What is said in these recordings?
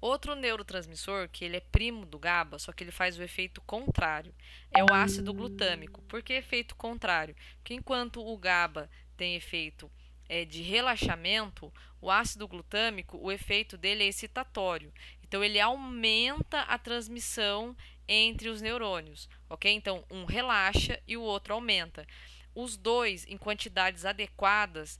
Outro neurotransmissor, que ele é primo do GABA, só que ele faz o efeito contrário, é o ácido glutâmico. Por que efeito contrário? Porque enquanto o GABA tem efeito é, de relaxamento, o ácido glutâmico, o efeito dele é excitatório. Então, ele aumenta a transmissão entre os neurônios, ok? Então, um relaxa e o outro aumenta. Os dois, em quantidades adequadas,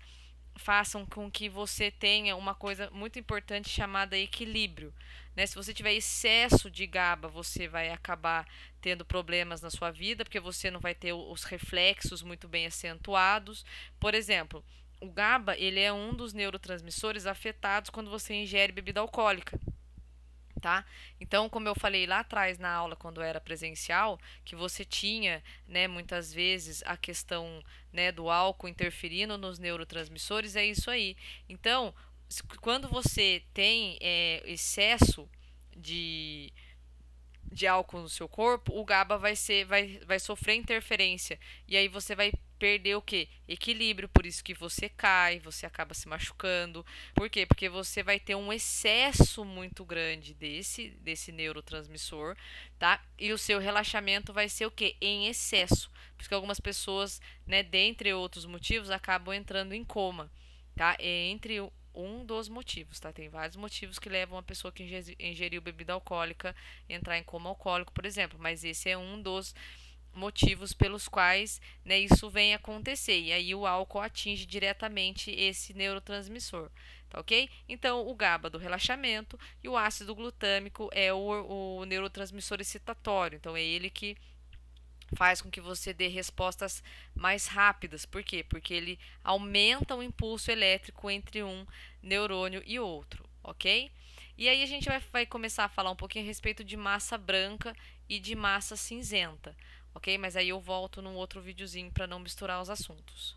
façam com que você tenha uma coisa muito importante chamada equilíbrio. Né? Se você tiver excesso de GABA, você vai acabar tendo problemas na sua vida, porque você não vai ter os reflexos muito bem acentuados. Por exemplo, o GABA ele é um dos neurotransmissores afetados quando você ingere bebida alcoólica tá? Então, como eu falei lá atrás na aula quando era presencial, que você tinha, né, muitas vezes a questão, né, do álcool interferindo nos neurotransmissores, é isso aí. Então, quando você tem é, excesso de de álcool no seu corpo, o GABA vai ser vai, vai sofrer interferência e aí você vai perder o que? Equilíbrio, por isso que você cai, você acaba se machucando. Por quê? Porque você vai ter um excesso muito grande desse desse neurotransmissor, tá? E o seu relaxamento vai ser o que? Em excesso. Porque algumas pessoas, né, dentre outros motivos, acabam entrando em coma, tá? Entre um dos motivos, tá? Tem vários motivos que levam uma pessoa que ingeriu bebida alcoólica a entrar em coma alcoólico, por exemplo, mas esse é um dos motivos pelos quais né, isso vem acontecer. E aí o álcool atinge diretamente esse neurotransmissor. Tá ok? Então, o GABA do relaxamento e o ácido glutâmico é o, o neurotransmissor excitatório. Então, é ele que faz com que você dê respostas mais rápidas. Por quê? Porque ele aumenta o impulso elétrico entre um neurônio e outro, ok? E aí a gente vai, vai começar a falar um pouquinho a respeito de massa branca e de massa cinzenta ok? Mas aí eu volto num outro videozinho para não misturar os assuntos.